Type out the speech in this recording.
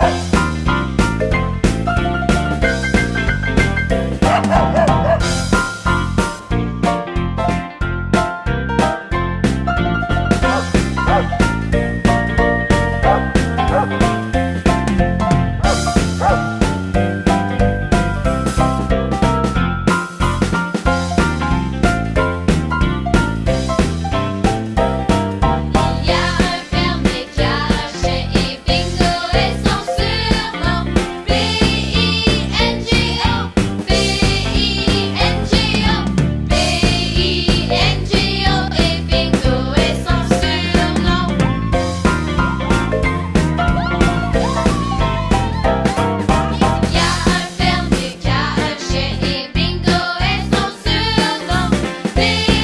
Oh. be